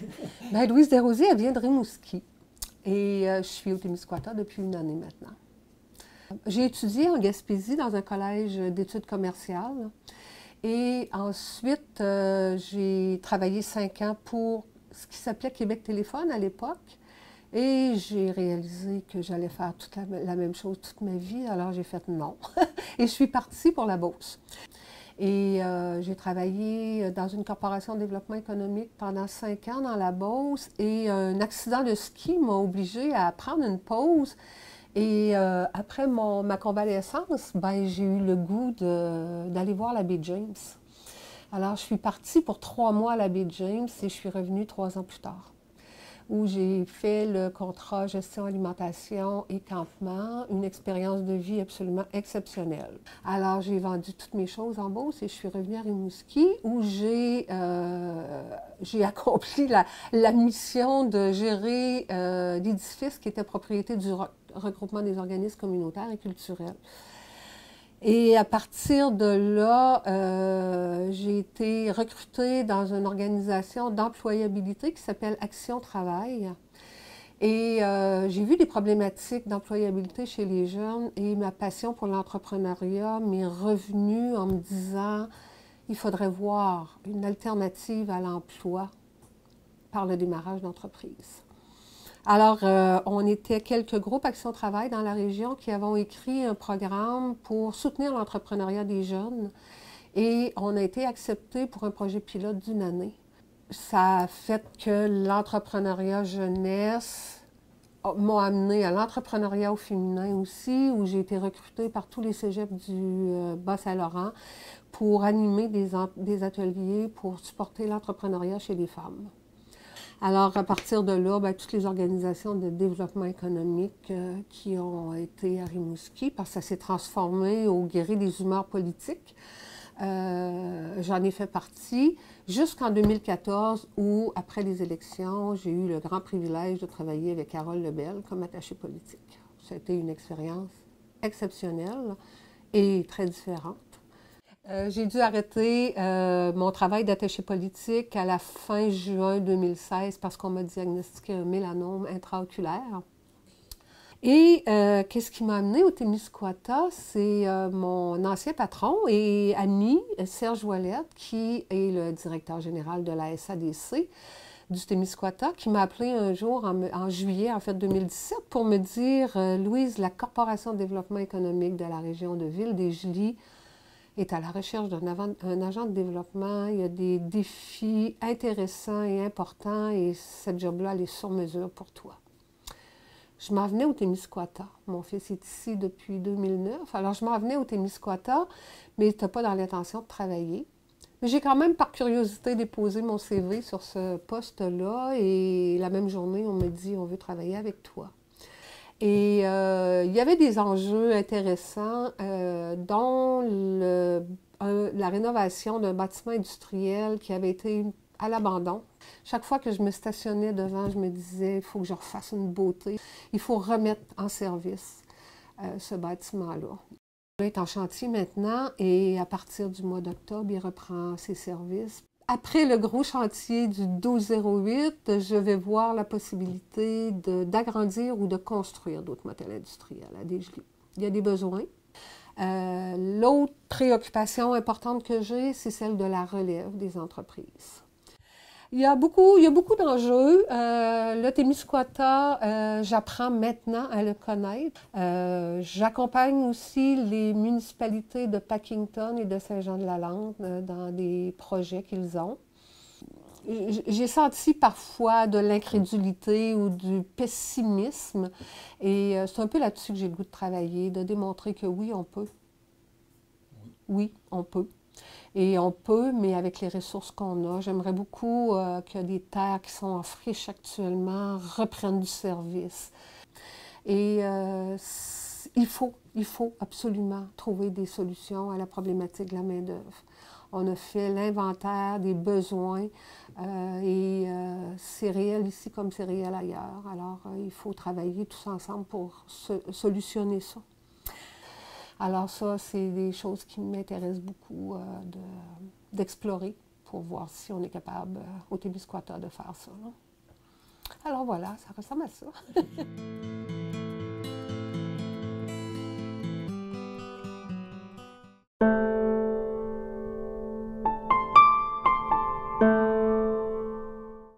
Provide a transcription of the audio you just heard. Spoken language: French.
Bien, Louise Desrosiers, elle vient de Rimouski. Et euh, je suis au Témiscouata depuis une année maintenant. J'ai étudié en Gaspésie dans un collège d'études commerciales. Et ensuite, euh, j'ai travaillé cinq ans pour ce qui s'appelait Québec Téléphone à l'époque. Et j'ai réalisé que j'allais faire toute la, même chose toute ma vie. Alors j'ai fait non. et je suis partie pour la Beauce. Et euh, j'ai travaillé dans une corporation de développement économique pendant cinq ans dans la Beauce. Et un accident de ski m'a obligée à prendre une pause et euh, après ma convalescence, ben, j'ai eu le goût d'aller voir la baie James. Alors, je suis partie pour trois mois à la baie James et je suis revenue trois ans plus tard où j'ai fait le contrat gestion alimentation et campement, une expérience de vie absolument exceptionnelle. Alors j'ai vendu toutes mes choses en Beauce et je suis revenue à Rimouski où j'ai euh, accompli la, la, mission de gérer euh, l'édifice qui était propriété du regroupement des organismes communautaires et culturels. Et à partir de là, euh, j'ai été recrutée dans une organisation d'employabilité qui s'appelle Action Travail. Et euh, j'ai vu des problématiques d'employabilité chez les jeunes et ma passion pour l'entrepreneuriat m'est revenue en me disant il faudrait voir une alternative à l'emploi par le démarrage d'entreprise. Alors, euh, on était quelques groupes Action Travail dans la région qui avons écrit un programme pour soutenir l'entrepreneuriat des jeunes et on a été accepté pour un projet pilote d'une année. Ça a fait que l'entrepreneuriat jeunesse m'a amené à l'entrepreneuriat au féminin aussi, où j'ai été recrutée par tous les cégeps du euh, Bas-Saint-Laurent pour animer des ateliers pour supporter l'entrepreneuriat chez les femmes. Alors, à partir de là, ben, toutes les organisations de développement économique euh, qui ont été à Rimouski, parce que ça s'est transformé au guéri des humeurs politiques, euh, j'en ai fait partie jusqu'en 2014 où, après les élections, j'ai eu le grand privilège de travailler avec Carole Lebel comme attachée politique. Ça a été une expérience exceptionnelle et très différente. Euh, j'ai dû arrêter euh, mon travail d'attaché politique à la fin juin 2016 parce qu'on m'a diagnostiqué un mélanome intraoculaire. Et euh, qu'est-ce qui m'a amené au Témiscouata? C'est mon ancien patron et ami, Serge Ouellette, qui est le directeur général de la SADC du Témiscouata, qui m'a appelé un jour en, juillet, en fait 2017, pour me dire Louise, la Corporation de développement économique de la région de Ville des Gilles est à la recherche d'un agent de développement. Il y a des défis intéressants et importants et cette job-là, elle est sur mesure pour toi. Je m'en venais au Témiscouata. Mon fils est ici depuis 2009. Alors, je m'en venais au Témiscouata, mais n'as pas dans l'intention de travailler. Mais j'ai quand même, par curiosité, déposé mon CV sur ce poste-là et la même journée, on me dit on veut travailler avec toi. Et euh, il y avait des enjeux intéressants, euh, dont la rénovation d'un bâtiment industriel qui avait été à l'abandon. Chaque fois que je me stationnais devant, je me disais, il faut que je refasse une beauté. Il faut remettre en service euh, ce bâtiment-là. Il est en chantier maintenant et à partir du mois d'octobre, il reprend ses services. Après le gros chantier du 1208, je vais voir la possibilité d'agrandir ou de construire d'autres modèles industriels à Desjolies. Il y a des besoins. Euh, l'autre préoccupation importante que j'ai, c'est celle de la relève des entreprises. Il y a beaucoup, beaucoup d'enjeux. Euh, le Témiscouata, euh, j'apprends maintenant à le connaître. Euh, j'accompagne aussi les municipalités de Packington et de Saint-Jean-de-la-Lande dans des projets qu'ils ont. J'ai senti parfois de l'incrédulité ou du pessimisme et c'est un peu là-dessus que j'ai le goût de travailler, de démontrer que oui, on peut. Oui, on peut. Et on peut, mais avec les ressources qu'on a. J'aimerais beaucoup euh, que des terres qui sont en friche actuellement reprennent du service. Et euh, il, faut, il faut absolument trouver des solutions à la problématique de la main-d'œuvre. On a fait l'inventaire des besoins euh, et c'est réel ici comme c'est réel ailleurs. Alors, il faut travailler tous ensemble pour solutionner ça. Alors ça, c'est des choses qui m'intéressent beaucoup euh, d'explorer pour voir si on est capable euh, au Témiscouata de faire ça. Alors voilà, ça ressemble à ça.